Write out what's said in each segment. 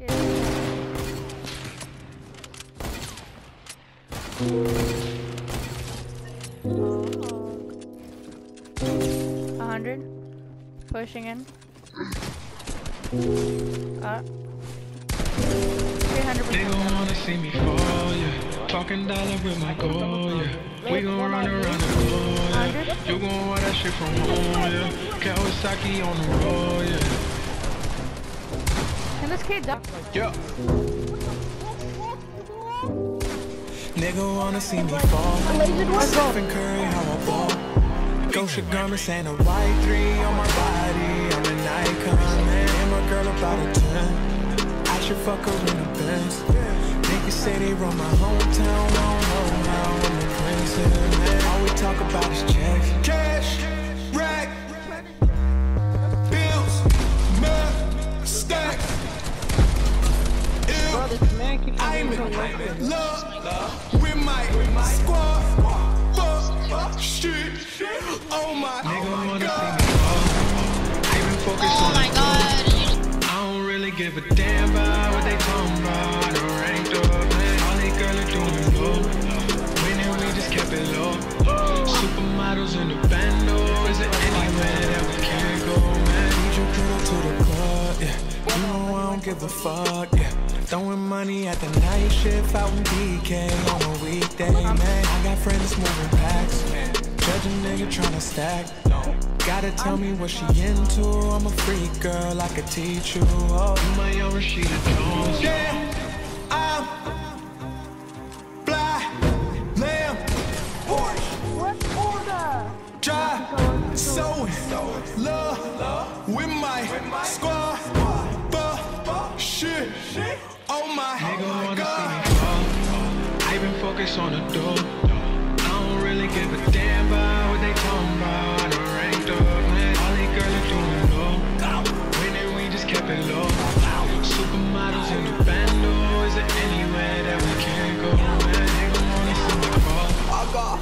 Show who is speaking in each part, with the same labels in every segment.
Speaker 1: A hundred. Pushing in. Uh. 300
Speaker 2: They gon' wanna see me fall, yeah. Talking dollar with my goal, yeah. We gon' run around the globe, yeah. You gon' want that shit from home, yeah. Kawasaki on the road, yeah.
Speaker 1: Can this kid die?
Speaker 2: Yeah.
Speaker 3: Nigga wanna see me fall. I'm Stephen Curry, how I ball. Gosha garments and a white three on my body. I'm an icon, man. And my girl about a 10. I should fuck her in a Benz. Niggas say they run my hometown. Ew. I'm in love with my squad. Fuck shit. Oh my
Speaker 2: Nigga wanna
Speaker 3: god.
Speaker 2: see me fall. I been focused
Speaker 4: Oh
Speaker 2: on
Speaker 4: my god.
Speaker 2: I don't really give a damn about what they talking about. The ranked up, man. All they girl are doing low. Winning, we just kept it low. Supermodels in the bando.
Speaker 3: Give a fuck, yeah. Throwing money at the night shift out in BK on a weekday, man. I got friends moving packs, judge a nigga tryna stack. Gotta tell me what she into. I'm a freak girl, I could teach you. Oh,
Speaker 2: You my young Rashida Jones.
Speaker 3: yeah, I'm fly, lamb, Porsche, drive, sewing, love with my squad.
Speaker 2: I on the. I don't really give a damn about what they talking about. The ranked up, man. All they girls doing low. We just kept it low. Supermodels in the bando. Is there anywhere that we can go, man? See me fall.
Speaker 5: I got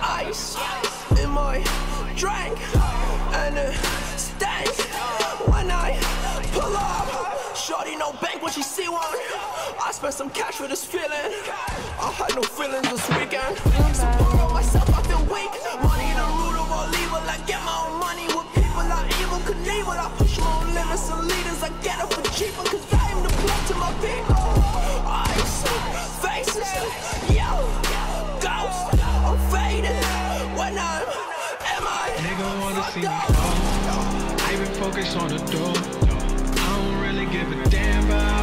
Speaker 5: ice in my drink No bank when she see one. I spent some cash for this feeling. I had no feelings this weekend. Support of myself, I feel weak. Money the root of all evil. I get my own money with people I Evel Knievel. I push my own limits and leaders. I get it for cheaper cause I am the blood to my people. Ice, faces, yo, ghost. I'm faded when I'm, am I?
Speaker 2: Nigga wanna see me fall. I been focused on the dough give a damn about